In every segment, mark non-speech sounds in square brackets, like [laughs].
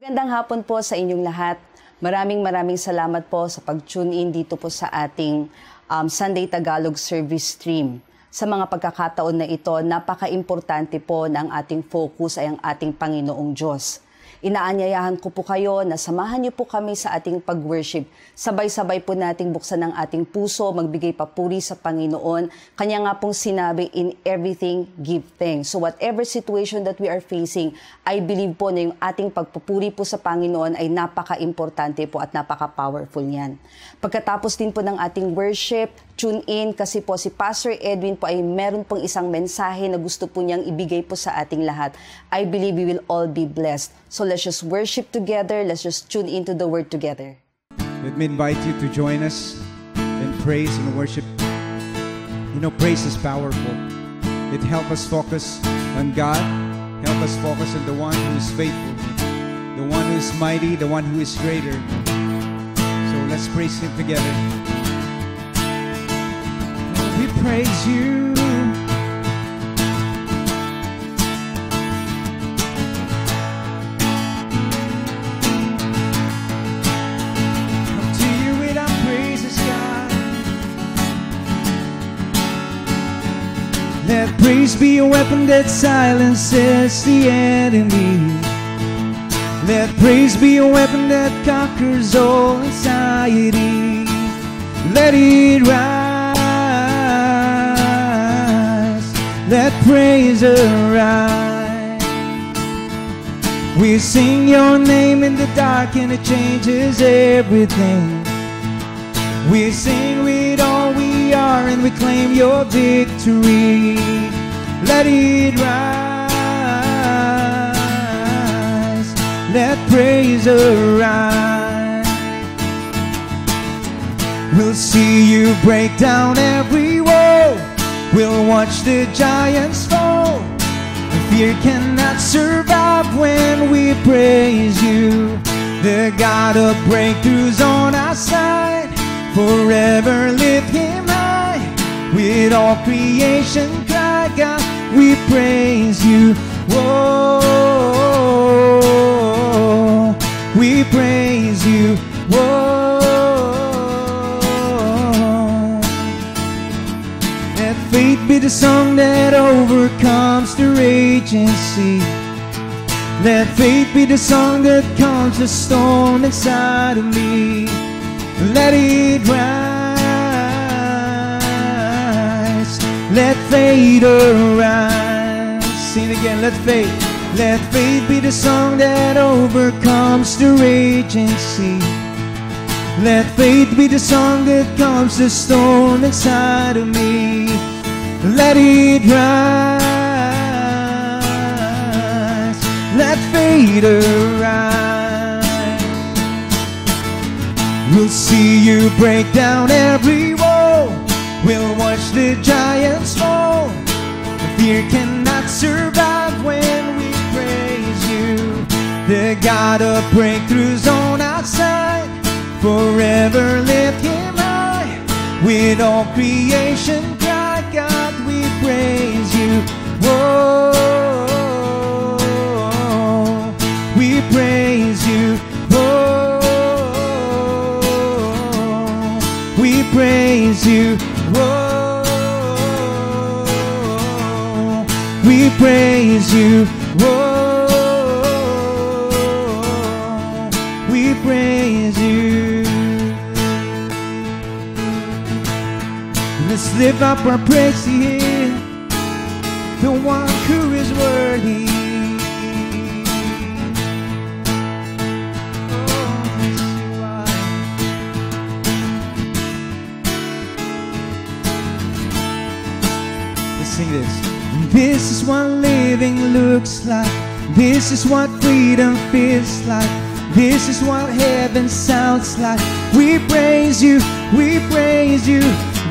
Magandang hapon po sa inyong lahat. Maraming maraming salamat po sa pag-tune in dito po sa ating um, Sunday Tagalog service stream. Sa mga pagkakataon na ito, napaka-importante po ng ating focus ay ang ating Panginoong Diyos. Inaanyayahan ko po kayo na samahan niyo po kami sa ating pag-worship. Sabay-sabay po nating buksan ang ating puso, magbigay papuri sa Panginoon. Kanya nga pong sinabi, in everything, give thanks. So whatever situation that we are facing, I believe po na yung ating pagpupuri po sa Panginoon ay napaka-importante po at napaka-powerful niyan. Pagkatapos din po ng ating worship, tune in kasi po si Pastor Edwin po ay meron pong isang mensahe na gusto po niyang ibigay po sa ating lahat. I believe we will all be blessed. So let's just worship together. Let's just tune into the word together. Let me invite you to join us in praise and worship. You know, praise is powerful. It helps us focus on God, help us focus on the one who is faithful, the one who is mighty, the one who is greater. So let's praise Him together. Praise you. Let praise be a weapon that silences the enemy. Let praise be a weapon that conquers all anxiety. Let it rise. Let praise arise. We sing your name in the dark and it changes everything. We sing with all we are and we claim your victory. Let it rise. Let praise arise. We'll see you break down every. We'll watch the giants fall. Fear cannot survive when we praise you. The God of breakthroughs on our side. Forever lift him high. With all creation cry, God, we praise you. Whoa, we praise you. Whoa. The song that overcomes the raging sea. Let faith be the song that calms the storm inside of me. Let it rise. Let faith arise. Sing again. Let faith. Let faith be the song that overcomes the raging sea. Let faith be the song that calms the storm inside of me. Let it rise. Let faith arise. We'll see you break down every wall. We'll watch the giants fall. Fear cannot survive when we praise you. The God of breakthroughs on our side. Forever lift him high. With all creation praise you. Whoa, we praise you. Whoa, we praise you. Whoa, we praise you. We praise you. Let's lift up our praise to Him, the one who is worthy. Let's this. This is what living looks like. This is what freedom feels like. This is what heaven sounds like. We praise you, we praise you.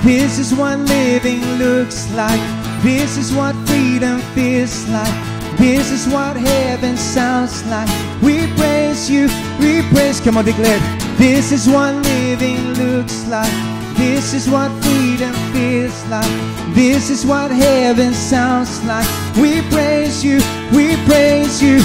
This is what living looks like. This is what freedom feels like. This is what heaven sounds like. We praise you, we praise. Come on, declare. This is what living looks like. This is what freedom feels like. This is what heaven sounds like. We praise you, we praise you.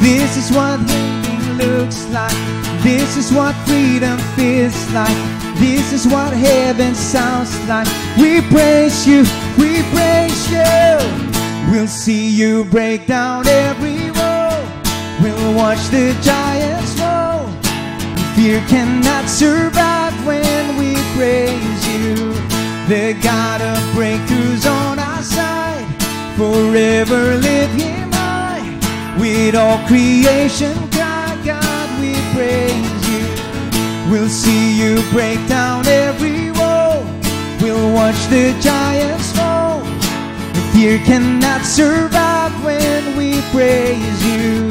This is what living looks like. This is what freedom feels like. This is what heaven sounds like. We praise you, we praise you. We'll see you break down every wall. We'll watch the giants fall. Fear cannot survive when we praise you. The God of breakthroughs on our side. Forever live Him high. With all creation, God, God, we praise you. We'll see you break down every wall. We'll watch the giants. Fear cannot survive when we praise you.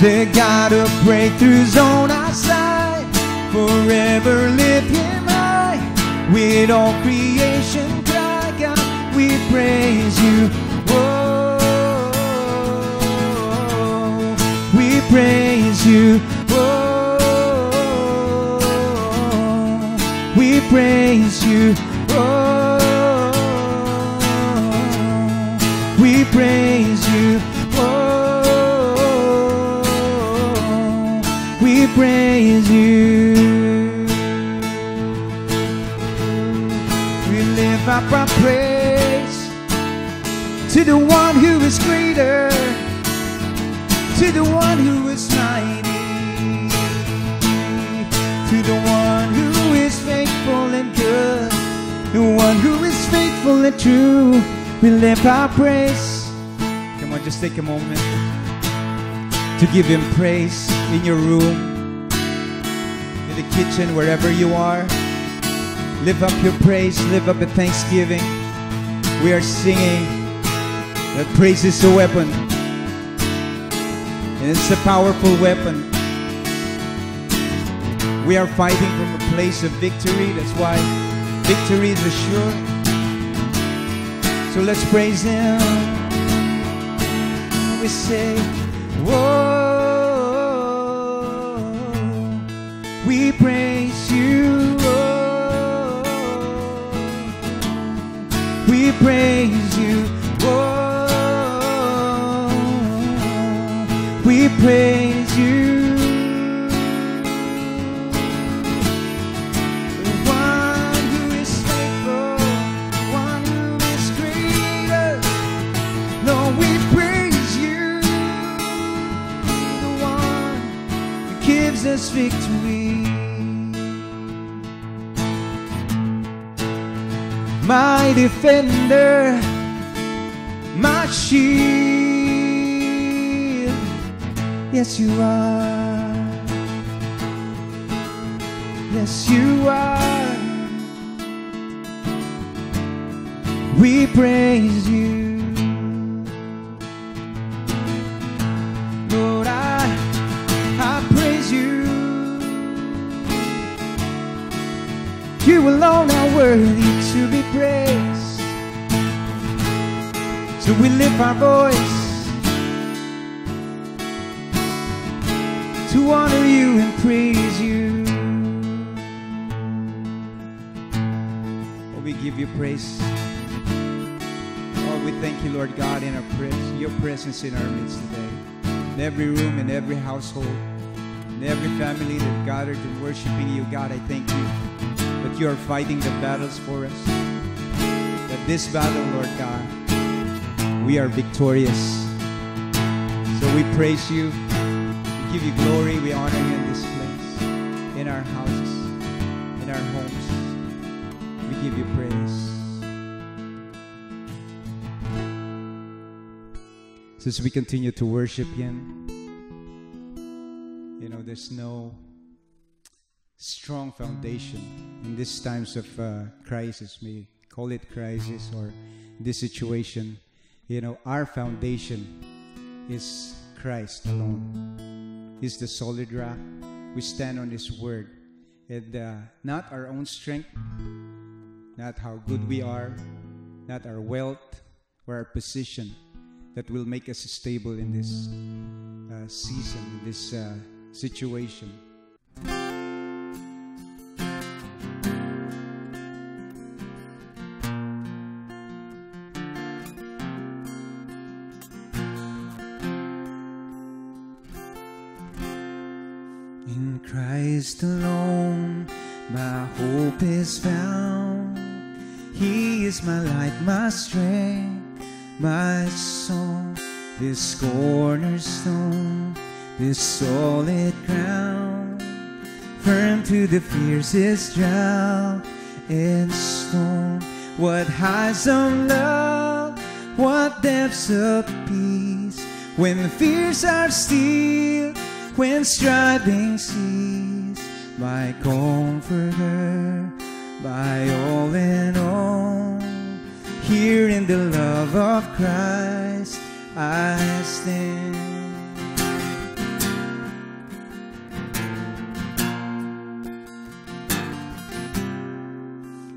The God of breakthroughs on our side. Forever live Him high. With all creation, cry God, we praise you. Oh, we praise you. Oh, we praise you. Praise you. Oh, we praise you. We lift up our praise to the one who is greater, to the one who is mighty, to the one who is faithful and good, the one who is faithful and true. We lift our praise. Just take a moment to give him praise in your room, in the kitchen, wherever you are. Live up your praise, live up a thanksgiving. We are singing that praise is a weapon, and it's a powerful weapon. We are fighting from a place of victory, that's why victory is assured. So let's praise Him. We say, Whoa, we praise you. Oh, we praise you. Oh, we praise victory. My defender, my shield. Yes, you are. Yes, you are. We praise you. Alone are worthy to be praised. So we lift our voice to honor you and praise you. Oh, we give you praise. Oh, we thank you, Lord God, in our pres- your presence in our midst today. In every room, in every household, in every family that gathered and worshiping you, God, I thank you you are fighting the battles for us. That this battle, Lord God, we are victorious. So we praise you. We give you glory. We honor you in this place, in our houses, in our homes. We give you praise. As we continue to worship Him, you know, there's no strong foundation in these times of uh, crisis. may call it crisis or this situation. You know, our foundation is Christ alone. He's the solid rock. We stand on His word, and uh, not our own strength, not how good we are, not our wealth or our position that will make us stable in this uh, season, in this uh, situation. This cornerstone, this solid ground, firm to the fiercest drought and storm. What heights of love, what depths of peace, when fears are still, when striving cease, my comforter, my all in all. Here in the love of Christ I stand.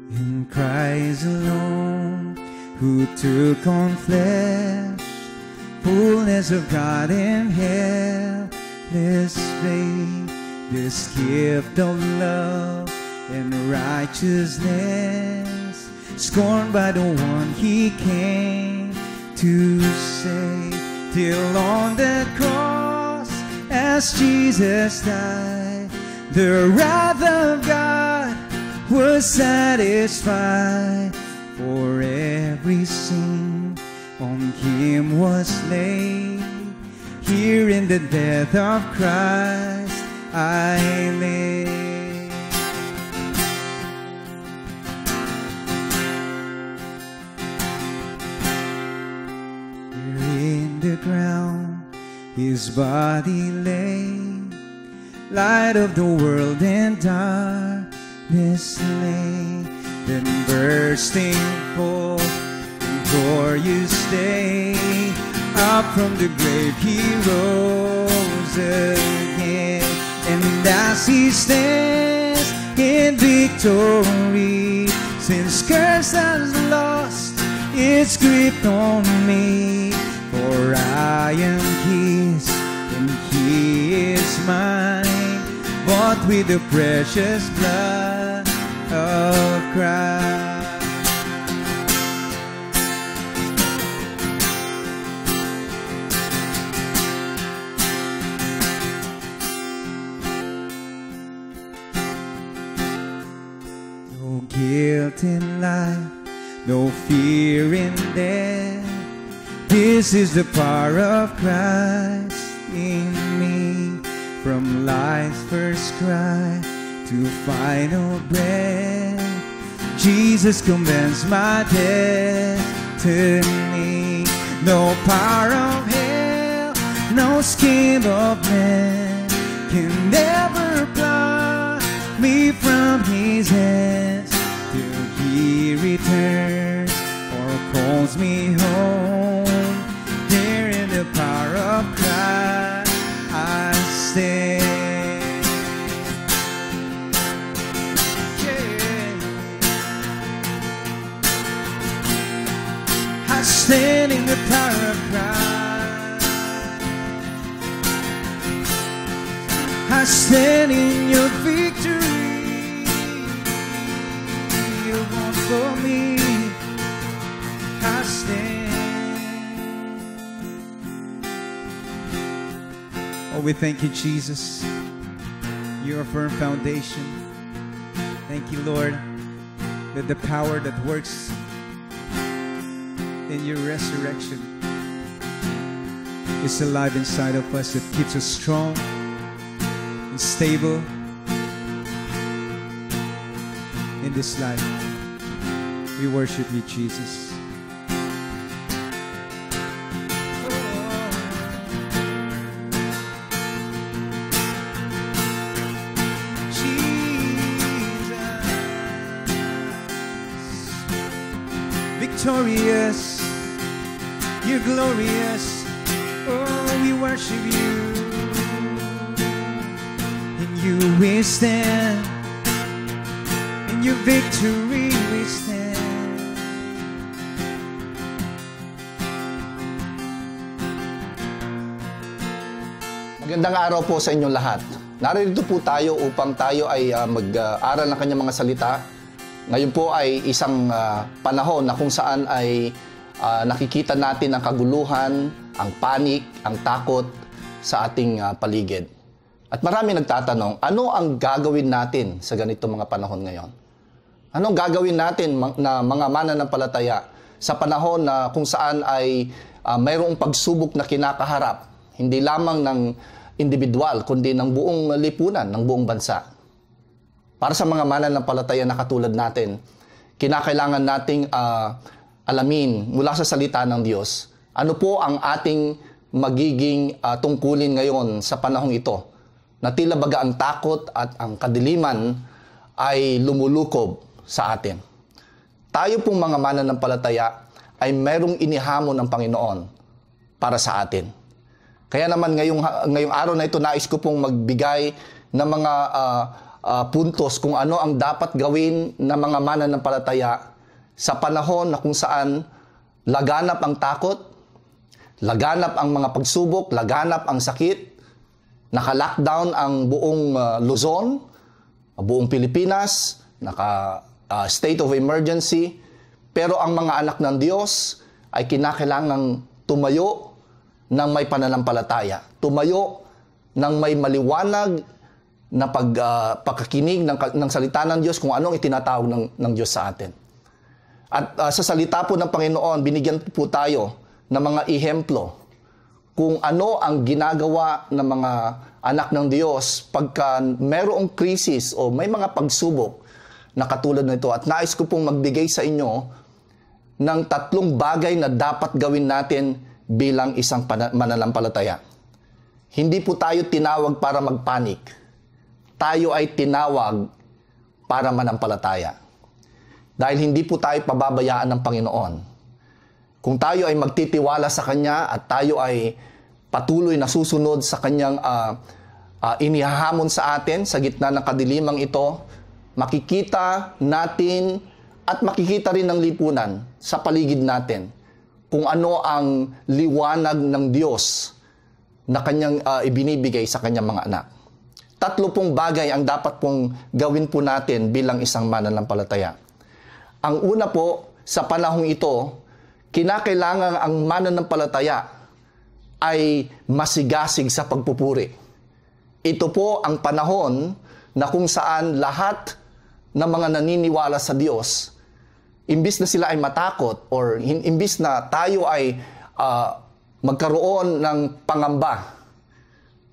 In Christ alone, who took on flesh, fullness of God in helpless faith, this gift of love and righteousness, scorned by the one he came to save, till on the cross, as Jesus died, the wrath of God was satisfied for every sin on him was laid. Here in the death of Christ I live. Ground. His body lay, light of the world and darkness lay, then bursting forth in glorious day, up from the grave he rose again, and as he stands in victory, since curse has lost its grip on me, for I am his and he is mine, bought with the precious blood of Christ. No guilt in life, no fear in death. This is the power of Christ in me. From life's first cry to final breath, Jesus commands my destiny. No power of hell, no scheme of man can ever pluck me from his hands till he returns or calls me home. I stand. Yeah. I stand in the power of Christ. I stand in your we thank you, Jesus. You're a firm foundation. Thank you, Lord, that the power that works in your resurrection is alive inside of us It keeps us strong and stable in this life. We worship you, Jesus. Jesus, glorious. Oh, we worship you. In you we stand. In your victory we stand. Magandang araw po sa inyong lahat. Narito po tayo upang tayo ay ah, mag-aral ng kanyang mga salita. Ngayon po ay isang ah, panahon na kung saan ay ah, nakikita natin ang kaguluhan, ang panik, ang takot sa ating ah, paligid. At marami nagtatanong, ano ang gagawin natin sa ganito mga panahon ngayon? Anong gagawin natin na mga mananampalataya sa panahon na kung saan ay uh, mayroong pagsubok na kinakaharap, hindi lamang ng individual, kundi ng buong lipunan, ng buong bansa? Para sa mga mananampalataya na katulad natin, kinakailangan nating uh, alamin mula sa salita ng Diyos, ano po ang ating magiging uh, tungkulin ngayon sa panahong ito na tila baga ang takot at ang kadiliman ay lumulukob sa atin. Tayo pong mga mananampalataya ay merong inihamon ng Panginoon para sa atin. Kaya naman ngayong, ngayong araw na ito, nais ko pong magbigay ng mga uh, uh, puntos kung ano ang dapat gawin ng mga mananampalataya sa panahon na kung saan laganap ang takot, laganap ang mga pagsubok, laganap ang sakit, Naka-lockdown ang buong uh, Luzon, buong Pilipinas, naka uh, state of emergency. Pero ang mga anak ng Diyos ay kinakailangang tumayo ng may pananampalataya. Tumayo ng may maliwanag na pag, uh, pagkakinig ng, ng salita ng Diyos kung anong itinatawag ng, ng Diyos sa atin. At uh, sa salita po ng Panginoon, binigyan po tayo ng mga ihemplo kung ano ang ginagawa ng mga anak ng Diyos pagka merong krisis o may mga pagsubok na katulad nito. At nais ko pong magbigay sa inyo ng tatlong bagay na dapat gawin natin bilang isang mananampalataya. Hindi po tayo tinawag para magpanik. Tayo ay tinawag para manampalataya. Dahil hindi po tayo pababayaan ng Panginoon. Kung tayo ay magtitiwala sa Kanya at tayo ay patuloy na susunod sa kanyang uh, uh, inihahamon sa atin sa gitna ng kadilimang ito, makikita natin at makikita rin ng lipunan sa paligid natin kung ano ang liwanag ng Diyos na kanyang uh, ibinibigay sa kanyang mga anak. Tatlo pong bagay ang dapat pong gawin po natin bilang isang mananampalataya. Ang una po, sa panahong ito, kinakailangan ang mananampalataya ay masigasig sa pagpupuri. Ito po ang panahon na kung saan lahat ng mga naniniwala sa Diyos, imbis na sila ay matakot or imbis na tayo ay uh, magkaroon ng pangamba,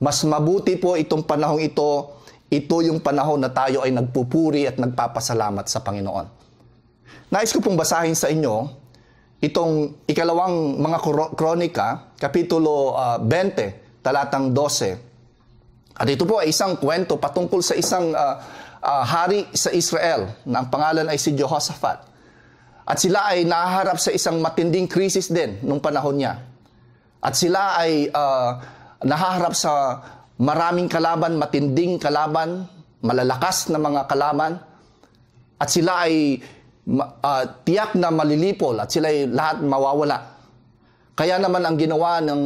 mas mabuti po itong panahong ito, ito yung panahon na tayo ay nagpupuri at nagpapasalamat sa Panginoon. Nais ko pong basahin sa inyo itong ikalawang mga kronika, kapitulo uh, ah, 20, talatang 12. At ito po ay isang kwento patungkol sa isang uh, uh, hari sa Israel na ang pangalan ay si Jehoshaphat. At sila ay nahaharap sa isang matinding krisis din nung panahon niya. At sila ay uh, nahaharap sa maraming kalaban, matinding kalaban, malalakas na mga kalaban. At sila ay uh, tiyak na malilipol at sila lahat mawawala. Kaya naman ang ginawa ng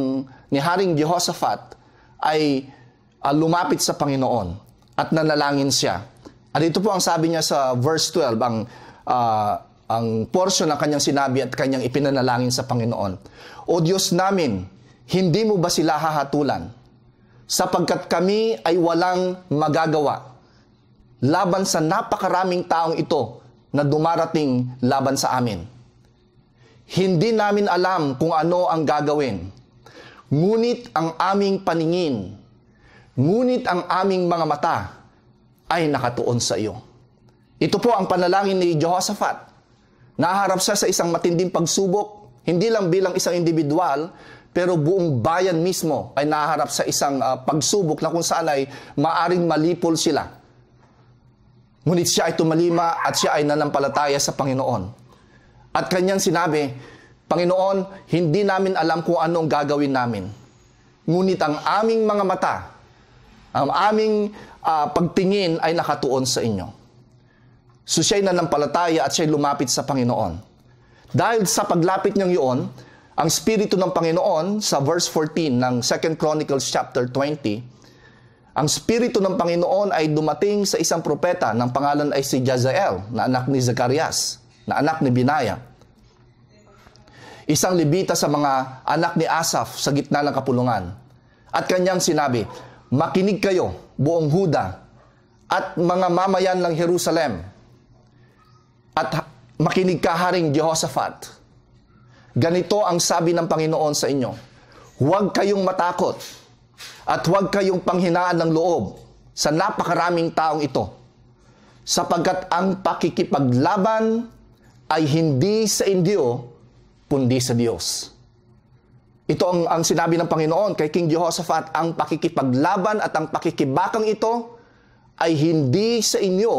ni Haring Jehoshaphat ay uh, lumapit sa Panginoon at nanalangin siya. At ito po ang sabi niya sa verse 12, ang, uh, ang portion ng kanyang sinabi at kanyang ipinanalangin sa Panginoon. O Diyos namin, hindi mo ba sila hahatulan? Sapagkat kami ay walang magagawa laban sa napakaraming taong ito na dumarating laban sa amin. Hindi namin alam kung ano ang gagawin. Ngunit ang aming paningin, ngunit ang aming mga mata ay nakatuon sa iyo. Ito po ang panalangin ni Jehoshaphat. Naharap siya sa isang matinding pagsubok, hindi lang bilang isang individual, pero buong bayan mismo ay naharap sa isang uh, pagsubok na kung saan ay maaring malipol sila Ngunit siya ay tumalima at siya ay nanampalataya sa Panginoon. At kanyang sinabi, Panginoon, hindi namin alam kung anong gagawin namin. Ngunit ang aming mga mata, ang aming uh, pagtingin ay nakatuon sa inyo. So siya'y nanampalataya at siya'y lumapit sa Panginoon. Dahil sa paglapit niyang iyon, ang Espiritu ng Panginoon sa verse 14 ng 2 Chronicles chapter 20, ang Espiritu ng Panginoon ay dumating sa isang propeta ng pangalan ay si Jazael, na anak ni Zacarias, na anak ni Binaya. Isang libita sa mga anak ni Asaf sa gitna ng kapulungan. At kanyang sinabi, Makinig kayo, buong Huda, at mga mamayan ng Jerusalem. At makinig ka, Haring Jehoshaphat. Ganito ang sabi ng Panginoon sa inyo. Huwag kayong matakot at huwag kayong panghinaan ng loob sa napakaraming taong ito. Sapagkat ang pakikipaglaban ay hindi sa inyo, kundi sa Diyos. Ito ang, ang sinabi ng Panginoon kay King Jehoshaphat, ang pakikipaglaban at ang pakikibakang ito ay hindi sa inyo,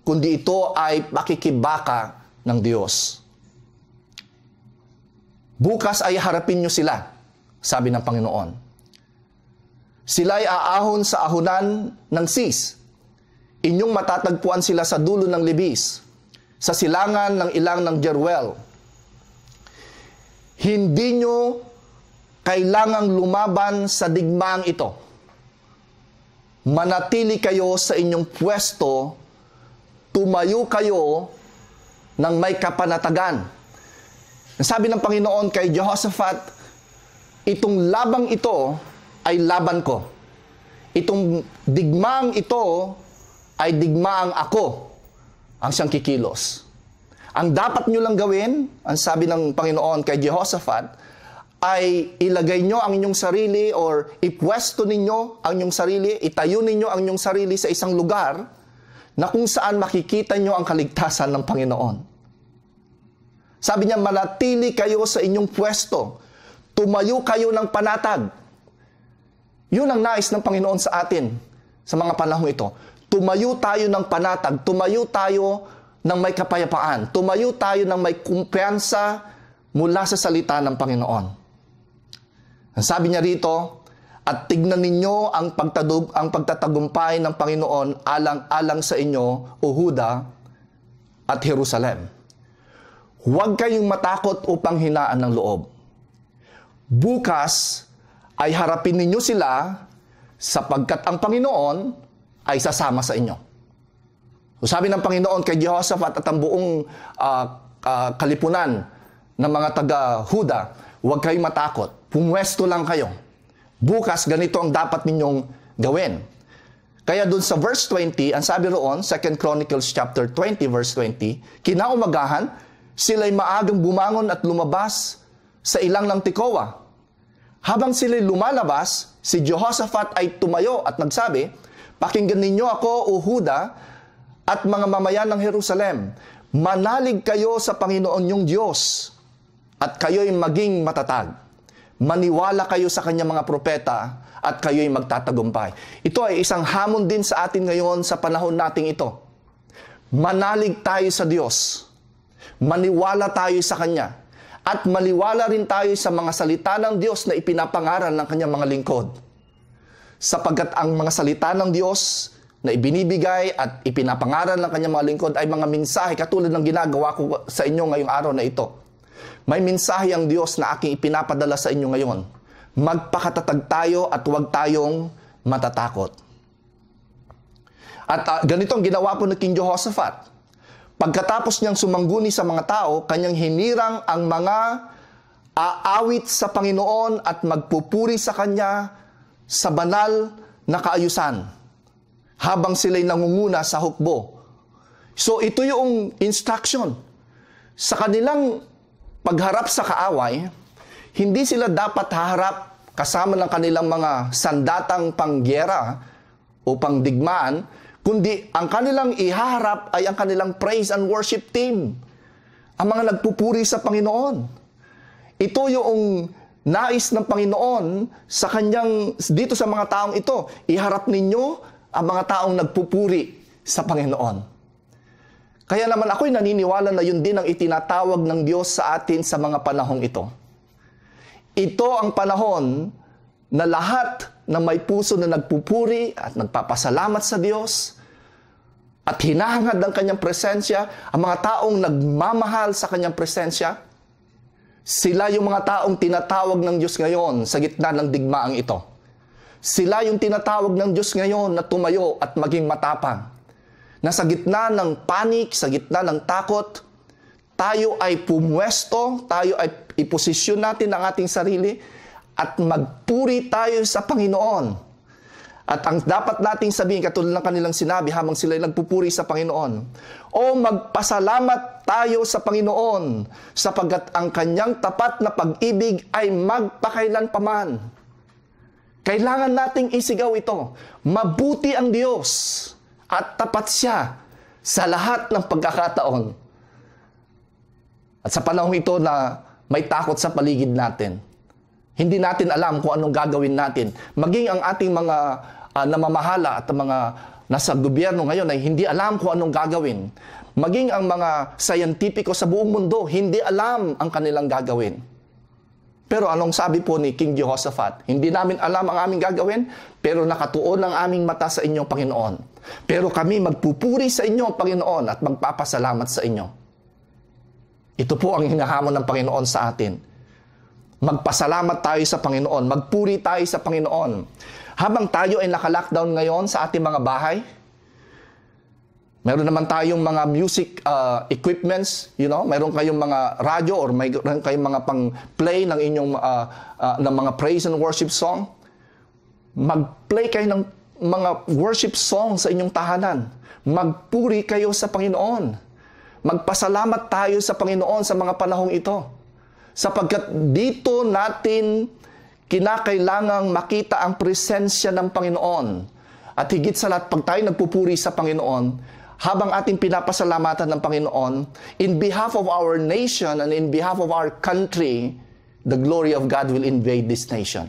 kundi ito ay pakikibaka ng Diyos. Bukas ay harapin nyo sila, sabi ng Panginoon. Sila ay aahon sa ahunan ng sis. Inyong matatagpuan sila sa dulo ng libis, sa silangan ng ilang ng Jeruel. Hindi nyo kailangang lumaban sa digmaang ito. Manatili kayo sa inyong pwesto, tumayo kayo ng may kapanatagan sabi ng Panginoon kay Jehoshaphat, itong labang ito ay laban ko. Itong digmaang ito ay digmaang ako ang siyang kikilos. Ang dapat nyo lang gawin, ang sabi ng Panginoon kay Jehoshaphat, ay ilagay nyo ang inyong sarili or ipwesto ninyo ang inyong sarili, itayo ninyo ang inyong sarili sa isang lugar na kung saan makikita nyo ang kaligtasan ng Panginoon. Sabi niya, manatili kayo sa inyong pwesto. Tumayo kayo ng panatag. Yun ang nais ng Panginoon sa atin sa mga panahon ito. Tumayo tayo ng panatag. Tumayo tayo ng may kapayapaan. Tumayo tayo ng may kumpiyansa mula sa salita ng Panginoon. Ang sabi niya rito, at tignan ninyo ang, pagtadug, ang pagtatagumpay ng Panginoon alang-alang sa inyo, O Huda at Jerusalem. Huwag kayong matakot upang hinaan ng loob. Bukas ay harapin ninyo sila sapagkat ang Panginoon ay sasama sa inyo. So sabi ng Panginoon kay Jehoshaphat at ang buong uh, uh, kalipunan ng mga taga-Huda, huwag kayong matakot. Pumwesto lang kayo. Bukas, ganito ang dapat ninyong gawin. Kaya dun sa verse 20, ang sabi roon, 2 Chronicles chapter 20, verse 20, kinaumagahan, sila'y maagang bumangon at lumabas sa ilang ng Tikowa. Habang sila'y lumalabas, si Jehoshaphat ay tumayo at nagsabi, Pakinggan ninyo ako, O Huda, at mga mamayan ng Jerusalem. Manalig kayo sa Panginoon yung Diyos, at kayo'y maging matatag. Maniwala kayo sa kanyang mga propeta, at kayo'y magtatagumpay. Ito ay isang hamon din sa atin ngayon sa panahon nating ito. Manalig tayo sa Diyos maniwala tayo sa Kanya. At maliwala rin tayo sa mga salita ng Diyos na ipinapangaral ng Kanyang mga lingkod. Sapagkat ang mga salita ng Diyos na ibinibigay at ipinapangaral ng Kanyang mga lingkod ay mga mensahe katulad ng ginagawa ko sa inyo ngayong araw na ito. May mensahe ang Diyos na aking ipinapadala sa inyo ngayon. Magpakatatag tayo at huwag tayong matatakot. At uh, ganito ang ginawa po ni King Jehoshaphat. Pagkatapos niyang sumangguni sa mga tao, kanyang hinirang ang mga aawit sa Panginoon at magpupuri sa Kanya sa banal na kaayusan habang sila'y nangunguna sa hukbo. So ito yung instruction. Sa kanilang pagharap sa kaaway, hindi sila dapat haharap kasama ng kanilang mga sandatang pangyera o pangdigmaan, kundi ang kanilang ihaharap ay ang kanilang praise and worship team. Ang mga nagpupuri sa Panginoon. Ito yung nais ng Panginoon sa kanyang, dito sa mga taong ito. Iharap ninyo ang mga taong nagpupuri sa Panginoon. Kaya naman ako'y naniniwala na yun din ang itinatawag ng Diyos sa atin sa mga panahong ito. Ito ang panahon na lahat na may puso na nagpupuri at nagpapasalamat sa Diyos at hinahangad ang kanyang presensya, ang mga taong nagmamahal sa kanyang presensya, sila yung mga taong tinatawag ng Diyos ngayon sa gitna ng digmaang ito. Sila yung tinatawag ng Diyos ngayon na tumayo at maging matapang. Na sa gitna ng panik, sa gitna ng takot, tayo ay pumwesto, tayo ay iposisyon natin ang ating sarili at magpuri tayo sa Panginoon At ang dapat nating sabihin, katulad ng kanilang sinabi habang sila nagpupuri sa Panginoon, O magpasalamat tayo sa Panginoon sapagkat ang kanyang tapat na pag-ibig ay magpakailan paman. Kailangan nating isigaw ito. Mabuti ang Diyos at tapat siya sa lahat ng pagkakataon. At sa panahon ito na may takot sa paligid natin, hindi natin alam kung anong gagawin natin. Maging ang ating mga uh, namamahala at mga nasa gobyerno ngayon ay hindi alam kung anong gagawin. Maging ang mga sayantipiko sa buong mundo, hindi alam ang kanilang gagawin. Pero anong sabi po ni King Jehoshaphat? Hindi namin alam ang aming gagawin, pero nakatuon ang aming mata sa inyong Panginoon. Pero kami magpupuri sa inyo, Panginoon, at magpapasalamat sa inyo. Ito po ang hinahamon ng Panginoon sa atin. Magpasalamat tayo sa Panginoon. Magpuri tayo sa Panginoon. Habang tayo ay naka-lockdown ngayon sa ating mga bahay, meron naman tayong mga music uh, equipments, you know, meron kayong mga radyo or meron kayong mga pang-play ng inyong uh, uh, ng mga praise and worship song. Mag-play kayo ng mga worship song sa inyong tahanan. Magpuri kayo sa Panginoon. Magpasalamat tayo sa Panginoon sa mga panahong ito. Sapagkat dito natin kinakailangang makita ang presensya ng Panginoon. At higit sa lahat, pag tayo nagpupuri sa Panginoon, habang ating pinapasalamatan ng Panginoon, in behalf of our nation and in behalf of our country, the glory of God will invade this nation.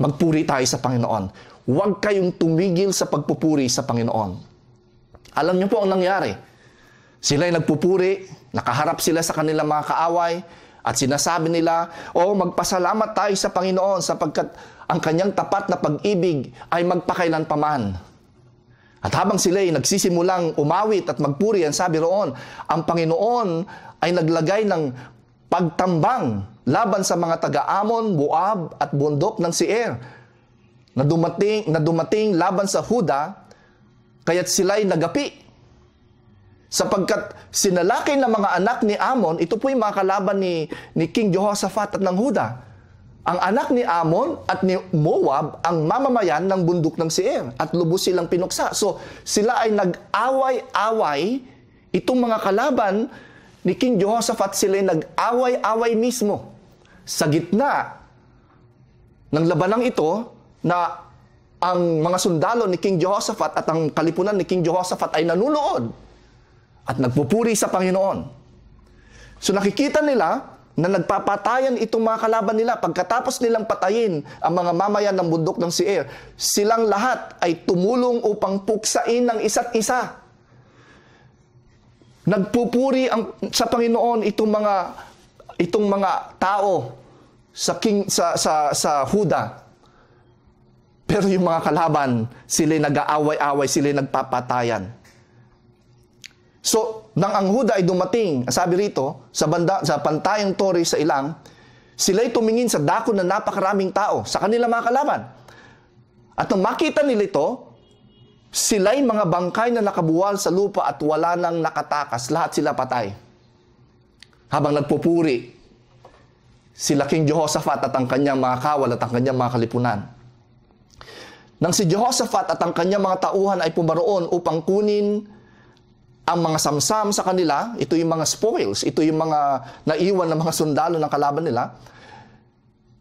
Magpuri tayo sa Panginoon. Huwag kayong tumigil sa pagpupuri sa Panginoon. Alam niyo po ang nangyari. Sila ay nagpupuri, nakaharap sila sa kanilang mga kaaway, at sinasabi nila, O oh, magpasalamat tayo sa Panginoon sapagkat ang kanyang tapat na pag-ibig ay magpakailan paman. At habang sila ay nagsisimulang umawit at magpuri, ang sabi roon, ang Panginoon ay naglagay ng pagtambang laban sa mga taga-Amon, Moab at bundok ng Seir na dumating, na dumating laban sa Huda, kaya't sila ay nagapi sapagkat sinalakay ng mga anak ni Amon, ito po yung mga kalaban ni, ni King Jehoshaphat at ng Huda. Ang anak ni Amon at ni Moab ang mamamayan ng bundok ng Seir at lubos silang pinuksa. So sila ay nag-away-away, itong mga kalaban ni King Jehoshaphat sila ay nag-away-away mismo sa gitna ng labanang ito na ang mga sundalo ni King Jehoshaphat at ang kalipunan ni King Jehoshaphat ay nanunood at nagpupuri sa Panginoon. So nakikita nila na nagpapatayan itong mga kalaban nila pagkatapos nilang patayin ang mga mamayan ng bundok ng Seir. Silang lahat ay tumulong upang puksain ng isa't isa. Nagpupuri ang, sa Panginoon itong mga itong mga tao sa king sa sa sa Huda. Pero yung mga kalaban, sila nag-aaway-away, sila nagpapatayan. So, nang ang Huda ay dumating, sabi rito, sa, banda, sa pantayang tori sa ilang, sila'y tumingin sa dako na napakaraming tao sa kanilang mga kalaban. At nang makita nila ito, sila'y mga bangkay na nakabuwal sa lupa at wala nang nakatakas. Lahat sila patay. Habang nagpupuri, sila King Jehoshaphat at ang kanyang mga kawal at ang kanyang mga kalipunan. Nang si Jehoshaphat at ang kanyang mga tauhan ay pumaroon upang kunin ang mga samsam sa kanila, ito yung mga spoils, ito yung mga naiwan ng mga sundalo ng kalaban nila,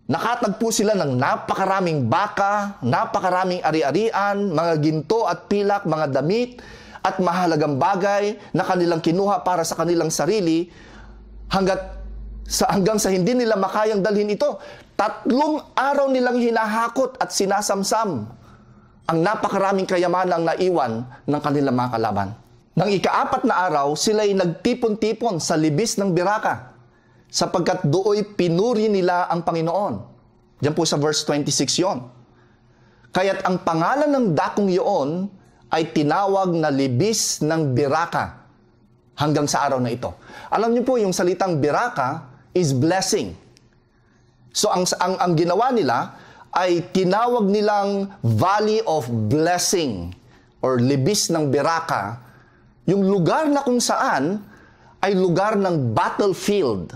nakatagpo sila ng napakaraming baka, napakaraming ari-arian, mga ginto at pilak, mga damit, at mahalagang bagay na kanilang kinuha para sa kanilang sarili hanggat sa hanggang sa hindi nila makayang dalhin ito. Tatlong araw nilang hinahakot at sinasamsam ang napakaraming kayamanang naiwan ng kanilang mga kalaban. Nang ikaapat na araw, sila'y nagtipon-tipon sa libis ng Biraka sapagkat dooy pinuri nila ang Panginoon. Diyan po sa verse 26 yon. Kaya't ang pangalan ng dakong iyon ay tinawag na libis ng Biraka hanggang sa araw na ito. Alam niyo po, yung salitang Biraka is blessing. So ang, ang, ang ginawa nila ay tinawag nilang Valley of Blessing or libis ng Biraka yung lugar na kung saan ay lugar ng battlefield.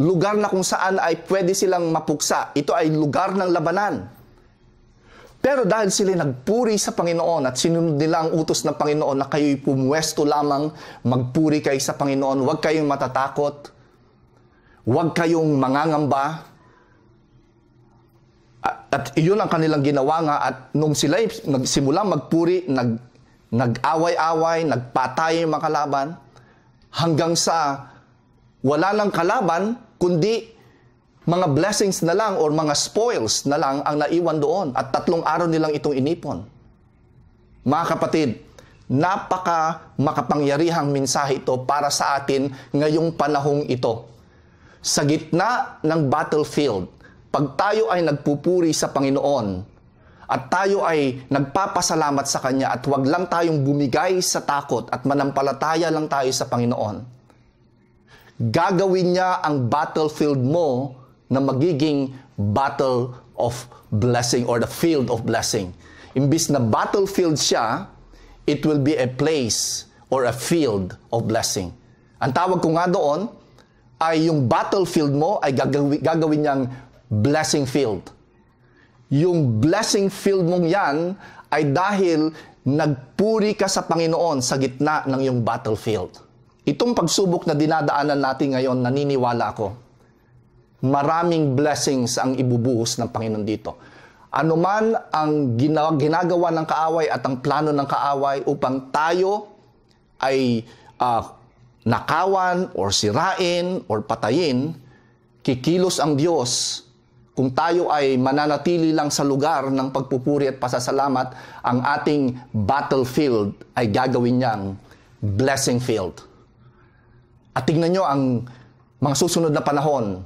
Lugar na kung saan ay pwede silang mapuksa. Ito ay lugar ng labanan. Pero dahil sila nagpuri sa Panginoon at sinunod nila ang utos ng Panginoon na kayo'y pumwesto lamang, magpuri kayo sa Panginoon, huwag kayong matatakot, huwag kayong mangangamba. At, at iyon ang kanilang ginawa nga at nung sila nagsimulang magpuri, nag, nag-away-away, nagpatay yung mga kalaban, hanggang sa wala lang kalaban, kundi mga blessings na lang or mga spoils na lang ang naiwan doon at tatlong araw nilang itong inipon. Mga kapatid, napaka makapangyarihang mensahe ito para sa atin ngayong panahong ito. Sa gitna ng battlefield, pag tayo ay nagpupuri sa Panginoon at tayo ay nagpapasalamat sa Kanya at huwag lang tayong bumigay sa takot at manampalataya lang tayo sa Panginoon, gagawin niya ang battlefield mo na magiging battle of blessing or the field of blessing. Imbis na battlefield siya, it will be a place or a field of blessing. Ang tawag ko nga doon ay yung battlefield mo ay gagawin, gagawin niyang blessing field. Yung blessing field mong yan ay dahil nagpuri ka sa Panginoon sa gitna ng yung battlefield. Itong pagsubok na dinadaanan natin ngayon, naniniwala ako, maraming blessings ang ibubuhos ng Panginoon dito. Ano man ang ginagawa ng kaaway at ang plano ng kaaway upang tayo ay uh, nakawan or sirain or patayin, kikilos ang Diyos kung tayo ay mananatili lang sa lugar ng pagpupuri at pasasalamat, ang ating battlefield ay gagawin niyang blessing field. At tingnan nyo ang mga susunod na panahon,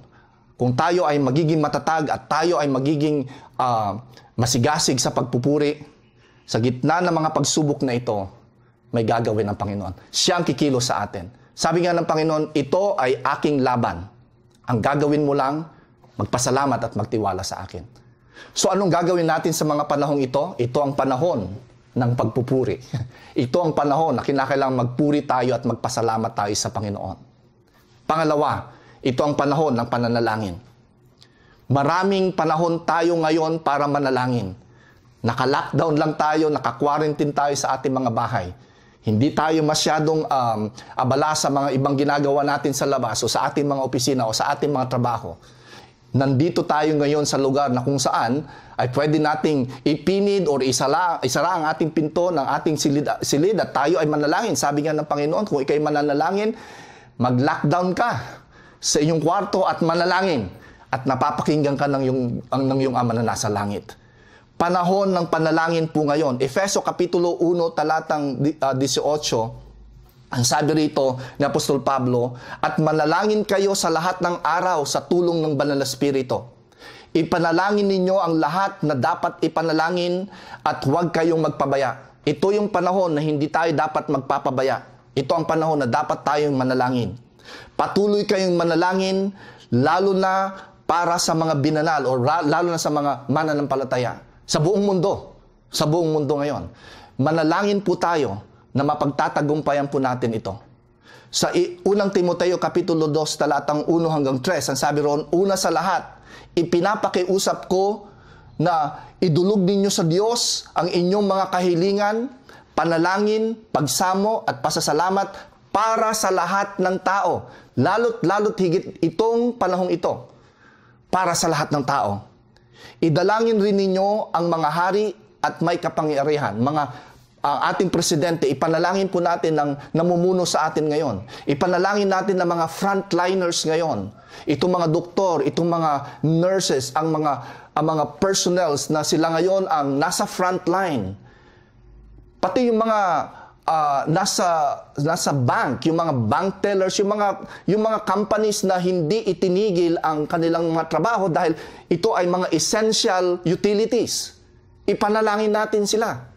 kung tayo ay magiging matatag at tayo ay magiging uh, masigasig sa pagpupuri, sa gitna ng mga pagsubok na ito, may gagawin ng Panginoon. Siya ang kikilos sa atin. Sabi nga ng Panginoon, ito ay aking laban. Ang gagawin mo lang, magpasalamat at magtiwala sa akin. So anong gagawin natin sa mga panahong ito? Ito ang panahon ng pagpupuri. [laughs] ito ang panahon na kinakailangan magpuri tayo at magpasalamat tayo sa Panginoon. Pangalawa, ito ang panahon ng pananalangin. Maraming panahon tayo ngayon para manalangin. Naka-lockdown lang tayo, naka-quarantine tayo sa ating mga bahay. Hindi tayo masyadong um, abala sa mga ibang ginagawa natin sa labas o sa ating mga opisina o sa ating mga trabaho. Nandito tayo ngayon sa lugar na kung saan ay pwede nating ipinid or isala, isara ang ating pinto ng ating silid, silid at tayo ay manalangin. Sabi nga ng Panginoon, kung ikay mananalangin, mag-lockdown ka sa iyong kwarto at manalangin at napapakinggan ka ng yung, ang, ng iyong ama na nasa langit. Panahon ng panalangin po ngayon. Efeso Kapitulo 1, talatang 18, ah, ang sabi rito ni Apostol Pablo, at manalangin kayo sa lahat ng araw sa tulong ng Banal na Espiritu. Ipanalangin ninyo ang lahat na dapat ipanalangin at huwag kayong magpabaya. Ito yung panahon na hindi tayo dapat magpapabaya. Ito ang panahon na dapat tayong manalangin. Patuloy kayong manalangin lalo na para sa mga binanal o lalo na sa mga mananampalataya sa buong mundo. Sa buong mundo ngayon. Manalangin po tayo na mapagtatagumpayan po natin ito. Sa unang Timoteo Kapitulo 2 talatang 1 hanggang 3, ang sabi roon, una sa lahat, ipinapakiusap ko na idulog ninyo sa Diyos ang inyong mga kahilingan, panalangin, pagsamo at pasasalamat para sa lahat ng tao Lalo't lalo't higit itong panahong ito para sa lahat ng tao. Idalangin rin ninyo ang mga hari at may kapangyarihan, mga ang uh, ating presidente, ipanalangin po natin ng namumuno sa atin ngayon. Ipanalangin natin ng mga frontliners ngayon. Itong mga doktor, itong mga nurses, ang mga ang mga personnels na sila ngayon ang nasa frontline. Pati yung mga uh, nasa nasa bank, yung mga bank tellers, yung mga yung mga companies na hindi itinigil ang kanilang mga trabaho dahil ito ay mga essential utilities. Ipanalangin natin sila.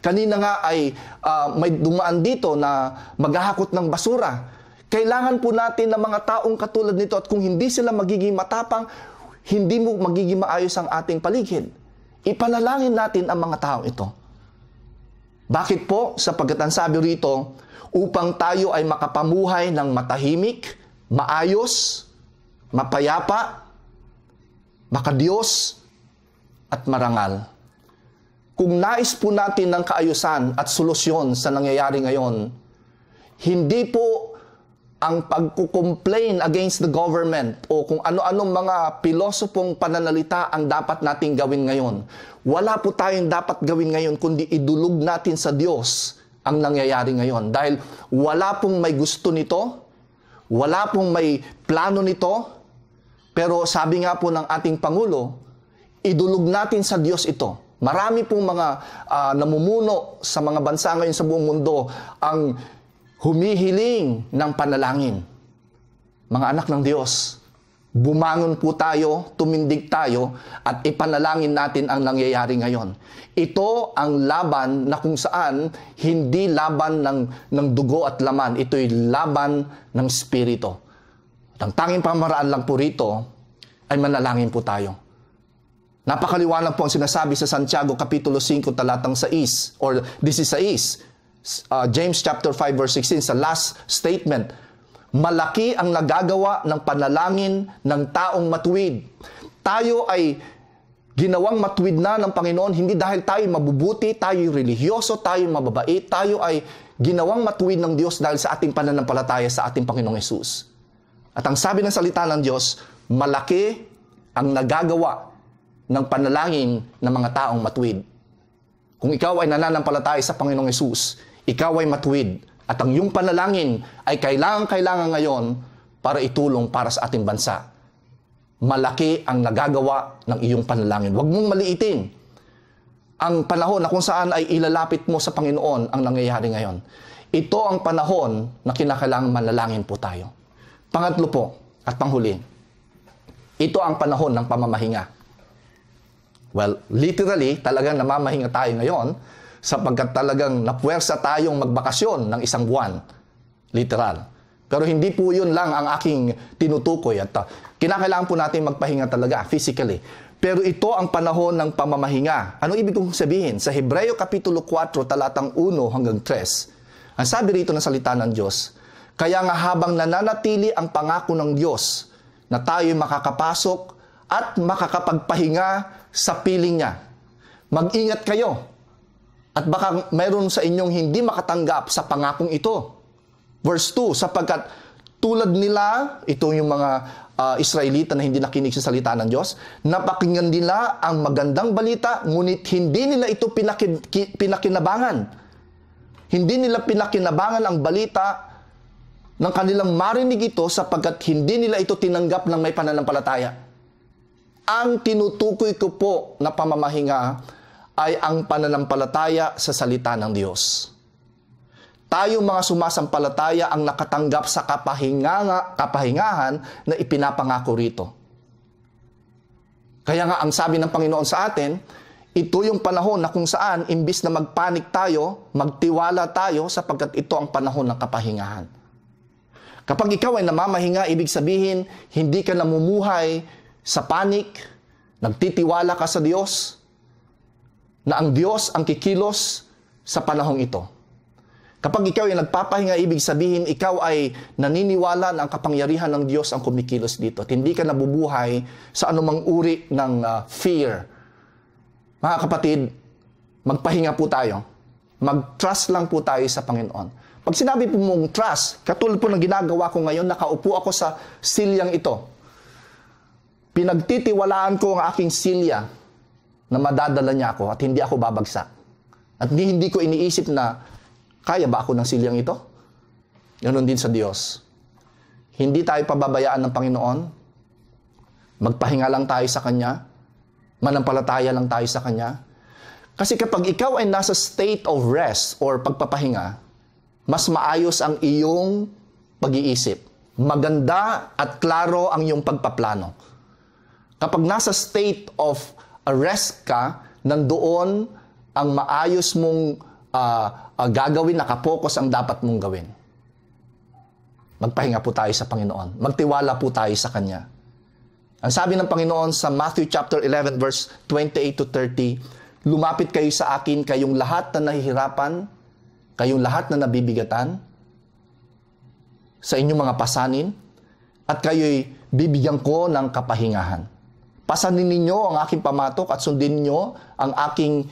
Kanina nga ay uh, may dumaan dito na maghahakot ng basura. Kailangan po natin ng mga taong katulad nito at kung hindi sila magiging matapang, hindi mo magiging maayos ang ating paligid. Ipanalangin natin ang mga taong ito. Bakit po? Sapagkat ang sabi rito, upang tayo ay makapamuhay ng matahimik, maayos, mapayapa, makadiyos, at marangal. Kung nais po natin ng kaayusan at solusyon sa nangyayari ngayon, hindi po ang pagkukomplain against the government o kung ano-anong mga pilosopong pananalita ang dapat nating gawin ngayon. Wala po tayong dapat gawin ngayon kundi idulog natin sa Diyos ang nangyayari ngayon. Dahil wala pong may gusto nito, wala pong may plano nito, pero sabi nga po ng ating Pangulo, idulog natin sa Diyos ito. Marami pong mga uh, namumuno sa mga bansa ngayon sa buong mundo ang humihiling ng panalangin. Mga anak ng Diyos, bumangon po tayo, tumindig tayo, at ipanalangin natin ang nangyayari ngayon. Ito ang laban na kung saan hindi laban ng, ng dugo at laman, ito'y laban ng spirito. Ang tanging pamaraan lang po rito ay manalangin po tayo. Napakaliwanag po ang sinasabi sa Santiago Kapitulo 5 talatang 6 or 16 uh, James chapter 5 verse 16 sa last statement, malaki ang nagagawa ng panalangin ng taong matuwid. Tayo ay ginawang matuwid na ng Panginoon hindi dahil tayo mabubuti, tayo religyoso, tayo mababait, tayo ay ginawang matuwid ng Diyos dahil sa ating pananampalataya sa ating Panginoong Yesus. At ang sabi ng salita ng Diyos, malaki ang nagagawa ng panalangin ng mga taong matuwid. Kung ikaw ay nananampalataya sa Panginoong Yesus, ikaw ay matuwid at ang iyong panalangin ay kailangan-kailangan ngayon para itulong para sa ating bansa. Malaki ang nagagawa ng iyong panalangin. Huwag mong maliitin ang panahon na kung saan ay ilalapit mo sa Panginoon ang nangyayari ngayon. Ito ang panahon na kinakailangan manalangin po tayo. Pangatlo po at panghuli, ito ang panahon ng pamamahinga. Well, literally, talagang namamahinga tayo ngayon sapagkat talagang napuwersa tayong magbakasyon ng isang buwan. Literal. Pero hindi po yun lang ang aking tinutukoy at uh, kinakailangan po natin magpahinga talaga physically. Pero ito ang panahon ng pamamahinga. Ano ibig kong sabihin? Sa Hebreo Kapitulo 4, talatang 1 hanggang 3, ang sabi rito ng salita ng Diyos, Kaya nga habang nananatili ang pangako ng Diyos na tayo makakapasok at makakapagpahinga sa piling niya, mag-ingat kayo at baka mayroon sa inyong hindi makatanggap sa pangakong ito. Verse 2, sapagkat tulad nila, ito yung mga uh, Israelita na hindi nakinig sa salita ng Diyos, napakinggan nila ang magandang balita, ngunit hindi nila ito pinakin, pinakinabangan. Hindi nila pinakinabangan ang balita ng kanilang marinig ito sapagkat hindi nila ito tinanggap ng may pananampalataya. Ang tinutukoy ko po na pamamahinga ay ang pananampalataya sa salita ng Diyos. Tayo mga sumasampalataya ang nakatanggap sa kapahinga, kapahingahan na ipinapangako rito. Kaya nga ang sabi ng Panginoon sa atin, ito yung panahon na kung saan imbis na magpanik tayo, magtiwala tayo sapagkat ito ang panahon ng kapahingahan. Kapag ikaw ay namamahinga, ibig sabihin, hindi ka namumuhay sa panik, nagtitiwala ka sa Diyos, na ang Diyos ang kikilos sa panahong ito. Kapag ikaw ay nagpapahinga, ibig sabihin ikaw ay naniniwala na ang kapangyarihan ng Diyos ang kumikilos dito. At hindi ka nabubuhay sa anumang uri ng uh, fear. Mga kapatid, magpahinga po tayo. Mag-trust lang po tayo sa Panginoon. Pag sinabi po mong trust, katulad po ng ginagawa ko ngayon, nakaupo ako sa silyang ito. Pinagtitiwalaan ko ang aking silya na madadala niya ako at hindi ako babagsak. At hindi, hindi ko iniisip na, kaya ba ako ng silyang ito? Ganon din sa Diyos. Hindi tayo pababayaan ng Panginoon. Magpahinga lang tayo sa Kanya. Manampalataya lang tayo sa Kanya. Kasi kapag ikaw ay nasa state of rest or pagpapahinga, mas maayos ang iyong pag-iisip. Maganda at klaro ang iyong pagpaplano. Kapag nasa state of arrest ka, nandoon ang maayos mong uh, uh, gagawin, nakapokus ang dapat mong gawin. Magpahinga po tayo sa Panginoon. Magtiwala po tayo sa Kanya. Ang sabi ng Panginoon sa Matthew chapter 11 verse 28 to 30, Lumapit kayo sa akin, kayong lahat na nahihirapan, kayong lahat na nabibigatan, sa inyong mga pasanin, at kayo'y bibigyan ko ng kapahingahan. Pasanin ninyo ang aking pamatok at sundin ninyo ang aking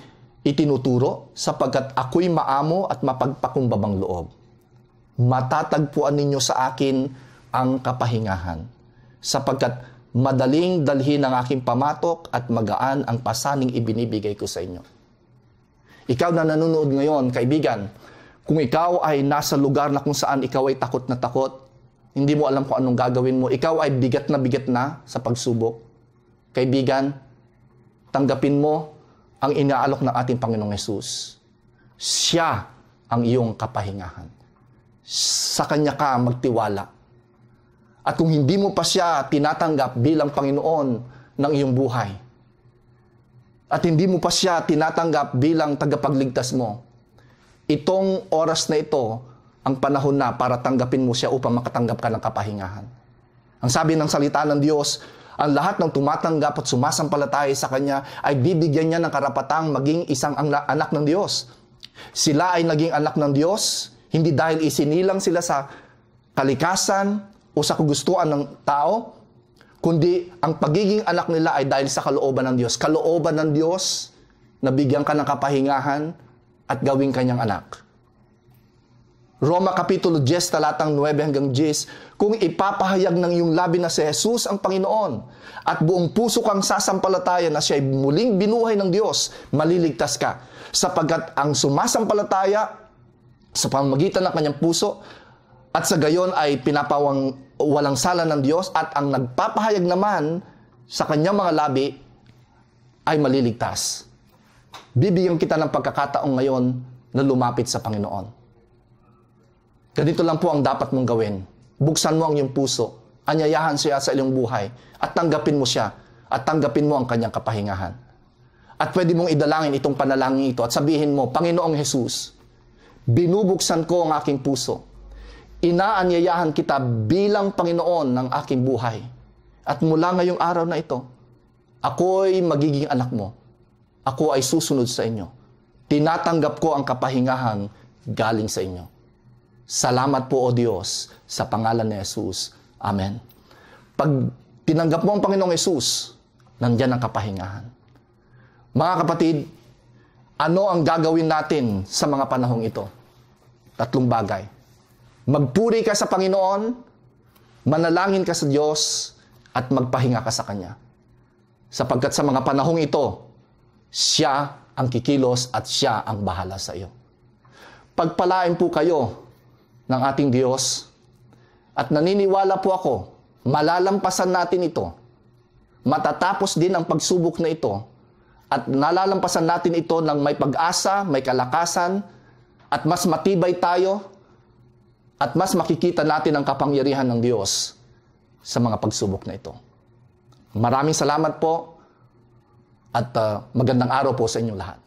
itinuturo sapagkat ako'y maamo at mapagpakumbabang loob. Matatagpuan ninyo sa akin ang kapahingahan sapagkat madaling dalhin ang aking pamatok at magaan ang pasaning ibinibigay ko sa inyo. Ikaw na nanonood ngayon, kaibigan, kung ikaw ay nasa lugar na kung saan ikaw ay takot na takot, hindi mo alam kung anong gagawin mo, ikaw ay bigat na bigat na sa pagsubok, kaibigan, tanggapin mo ang inaalok ng ating Panginoong Yesus. Siya ang iyong kapahingahan. Sa Kanya ka magtiwala. At kung hindi mo pa siya tinatanggap bilang Panginoon ng iyong buhay, at hindi mo pa siya tinatanggap bilang tagapagligtas mo, itong oras na ito, ang panahon na para tanggapin mo siya upang makatanggap ka ng kapahingahan. Ang sabi ng salita ng Diyos, ang lahat ng tumatanggap at sumasampalataya sa Kanya ay bibigyan niya ng karapatang maging isang anak ng Diyos. Sila ay naging anak ng Diyos, hindi dahil isinilang sila sa kalikasan o sa kagustuhan ng tao, kundi ang pagiging anak nila ay dahil sa kalooban ng Diyos. Kalooban ng Diyos na bigyan ka ng kapahingahan at gawing kanyang anak. Roma Kapitulo 10, talatang 9 hanggang 10, kung ipapahayag ng iyong labi na si Jesus ang Panginoon at buong puso kang sasampalataya na siya ay muling binuhay ng Diyos, maliligtas ka. Sapagkat ang sumasampalataya sa pamagitan ng kanyang puso at sa gayon ay pinapawang walang sala ng Diyos at ang nagpapahayag naman sa kanyang mga labi ay maliligtas. Bibigyan kita ng pagkakataong ngayon na lumapit sa Panginoon. Ganito lang po ang dapat mong gawin. Buksan mo ang iyong puso, anyayahan siya sa iyong buhay, at tanggapin mo siya, at tanggapin mo ang kanyang kapahingahan. At pwede mong idalangin itong panalangin ito at sabihin mo, Panginoong Jesus, binubuksan ko ang aking puso. Inaanyayahan kita bilang Panginoon ng aking buhay. At mula ngayong araw na ito, ako'y magiging anak mo. Ako ay susunod sa inyo. Tinatanggap ko ang kapahingahan galing sa inyo. Salamat po o Diyos sa pangalan ni Jesus. Amen. Pag tinanggap mo ang Panginoong Jesus, nandyan ang kapahingahan. Mga kapatid, ano ang gagawin natin sa mga panahong ito? Tatlong bagay. Magpuri ka sa Panginoon, manalangin ka sa Diyos, at magpahinga ka sa Kanya. Sapagkat sa mga panahong ito, Siya ang kikilos at Siya ang bahala sa iyo. Pagpalain po kayo ng ating Diyos. At naniniwala po ako, malalampasan natin ito. Matatapos din ang pagsubok na ito. At nalalampasan natin ito ng may pag-asa, may kalakasan, at mas matibay tayo, at mas makikita natin ang kapangyarihan ng Diyos sa mga pagsubok na ito. Maraming salamat po at uh, magandang araw po sa inyong lahat.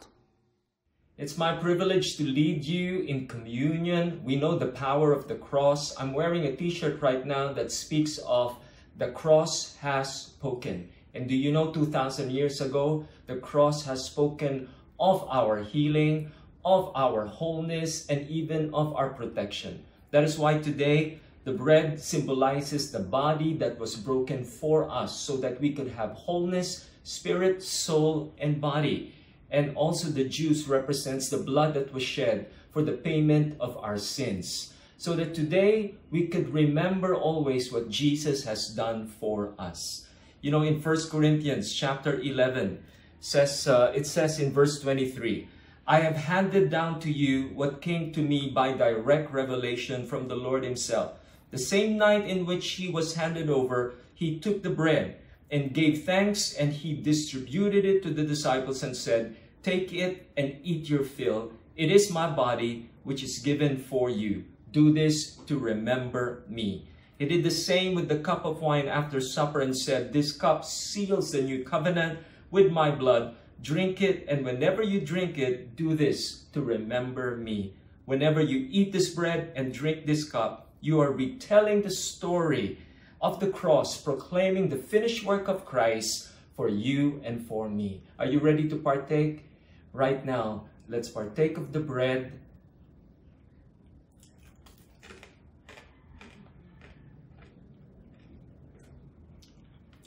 It's my privilege to lead you in communion. We know the power of the cross. I'm wearing a t-shirt right now that speaks of the cross has spoken. And do you know 2,000 years ago, the cross has spoken of our healing, of our wholeness, and even of our protection. That is why today, the bread symbolizes the body that was broken for us so that we could have wholeness, spirit, soul, and body. And also the juice represents the blood that was shed for the payment of our sins. So that today we could remember always what Jesus has done for us. You know, in 1 Corinthians chapter 11, says uh, it says in verse 23, I have handed down to you what came to me by direct revelation from the Lord himself. The same night in which he was handed over, he took the bread and gave thanks and he distributed it to the disciples and said, Take it and eat your fill. It is my body which is given for you. Do this to remember me. He did the same with the cup of wine after supper and said, This cup seals the new covenant with my blood. Drink it, and whenever you drink it, do this to remember me. Whenever you eat this bread and drink this cup, you are retelling the story of the cross, proclaiming the finished work of Christ for you and for me. Are you ready to partake? Right now, let's partake of the bread.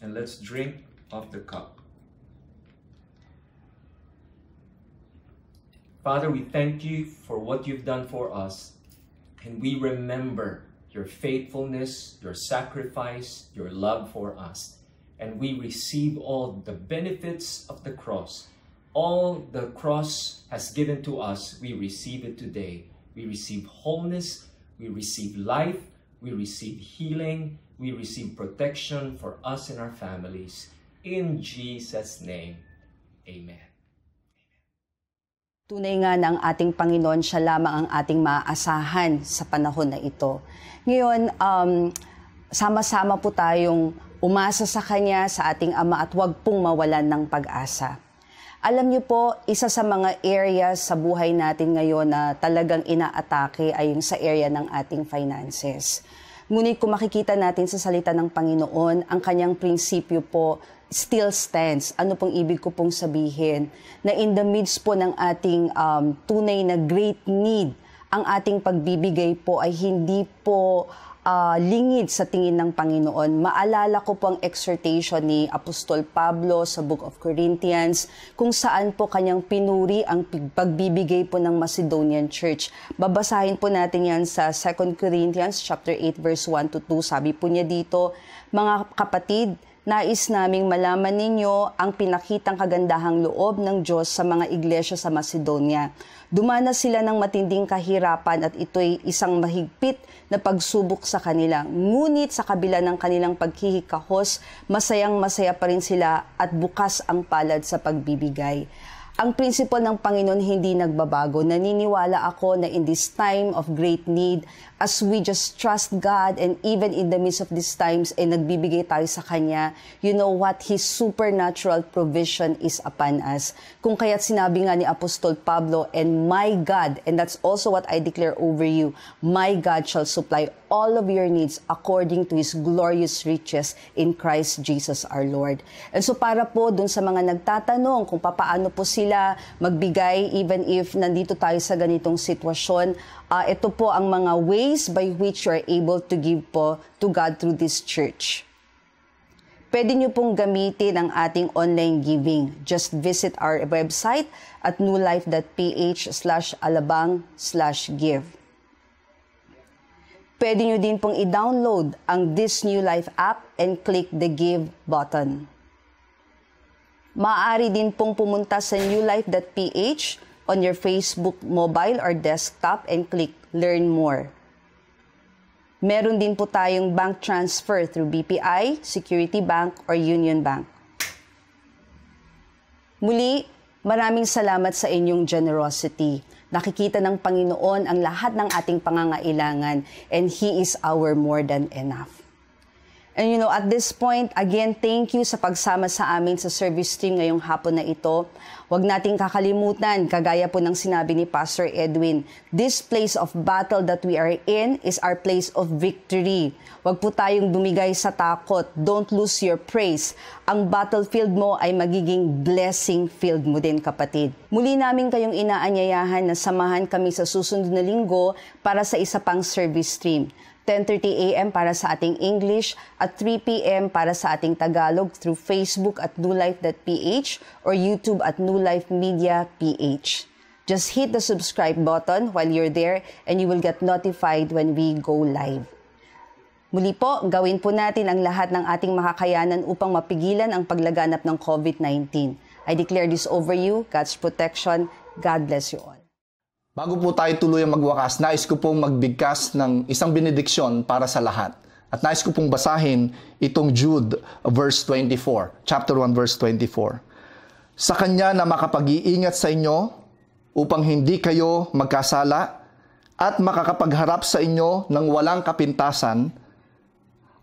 And let's drink of the cup. Father, we thank you for what you've done for us, and we remember your faithfulness, your sacrifice, your love for us. And we receive all the benefits of the cross. All the cross has given to us, we receive it today. We receive wholeness, we receive life, we receive healing, we receive protection for us and our families. In Jesus' name, amen. Tunay nga ng ating Panginoon, siya lamang ang ating maaasahan sa panahon na ito. Ngayon, um, sama-sama po tayong umasa sa Kanya, sa ating Ama at huwag pong mawalan ng pag-asa. Alam niyo po, isa sa mga areas sa buhay natin ngayon na talagang inaatake ay yung sa area ng ating finances. Ngunit kung makikita natin sa salita ng Panginoon, ang kanyang prinsipyo po still stands. Ano pong ibig ko pong sabihin? Na in the midst po ng ating um, tunay na great need, ang ating pagbibigay po ay hindi po uh, lingid sa tingin ng Panginoon. Maalala ko po ang exhortation ni Apostol Pablo sa Book of Corinthians kung saan po kanyang pinuri ang pagbibigay po ng Macedonian Church. Babasahin po natin yan sa 2 Corinthians chapter 8 verse 1 to 2. Sabi po niya dito, mga kapatid, Nais naming malaman ninyo ang pinakitang kagandahang loob ng Diyos sa mga iglesia sa Macedonia. Dumanas sila ng matinding kahirapan at ito'y isang mahigpit na pagsubok sa kanila. Ngunit sa kabila ng kanilang paghihikahos, masayang masaya pa rin sila at bukas ang palad sa pagbibigay. Ang prinsipyo ng Panginoon hindi nagbabago. Naniniwala ako na in this time of great need, as we just trust God and even in the midst of these times eh, nagbibigay tayo sa Kanya, you know what? His supernatural provision is upon us. Kung kaya't sinabi nga ni Apostol Pablo, and my God, and that's also what I declare over you, my God shall supply all of your needs according to His glorious riches in Christ Jesus our Lord. And so para po dun sa mga nagtatanong kung papaano po sila magbigay even if nandito tayo sa ganitong sitwasyon, uh, ito po ang mga ways by which you are able to give po to God through this church. Pwede nyo pong gamitin ang ating online giving. Just visit our website at newlife.ph slash alabang slash give. Pwede nyo din pong i-download ang This New Life app and click the Give button. Maaari din pong pumunta sa newlife.ph on your Facebook mobile or desktop and click Learn More. Meron din po tayong bank transfer through BPI, Security Bank, or Union Bank. Muli, maraming salamat sa inyong generosity. Nakikita ng Panginoon ang lahat ng ating pangangailangan and He is our more than enough. And you know, at this point, again, thank you sa pagsama sa amin sa service stream ngayong hapon na ito. Huwag nating kakalimutan, kagaya po ng sinabi ni Pastor Edwin, this place of battle that we are in is our place of victory. Huwag po tayong bumigay sa takot. Don't lose your praise. Ang battlefield mo ay magiging blessing field mo din, kapatid. Muli namin kayong inaanyayahan na samahan kami sa susunod na linggo para sa isa pang service stream. 10.30 a.m. para sa ating English at 3 p.m. para sa ating Tagalog through Facebook at newlife.ph or YouTube at New Life Media PH. Just hit the subscribe button while you're there and you will get notified when we go live. Muli po, gawin po natin ang lahat ng ating makakayanan upang mapigilan ang paglaganap ng COVID-19. I declare this over you, God's protection. God bless you all. Bago po tayo tuluyang magwakas, nais ko pong magbigkas ng isang benediksyon para sa lahat. At nais ko pong basahin itong Jude verse 24, chapter 1 verse 24. Sa Kanya na makapag-iingat sa inyo upang hindi kayo magkasala at makakapagharap sa inyo ng walang kapintasan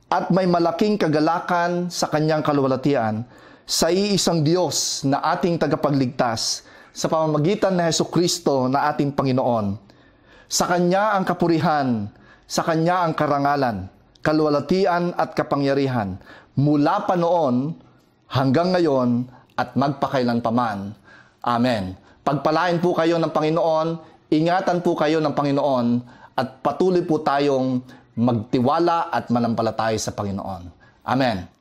at may malaking kagalakan sa Kanyang kaluwalhatian sa iisang Diyos na ating tagapagligtas sa pamamagitan ni Heso Kristo na ating Panginoon. Sa Kanya ang kapurihan, sa Kanya ang karangalan, kaluwalhatian at kapangyarihan, mula pa noon hanggang ngayon at magpakailan paman. Amen. Pagpalain po kayo ng Panginoon, ingatan po kayo ng Panginoon, at patuloy po tayong magtiwala at manampalataya sa Panginoon. Amen.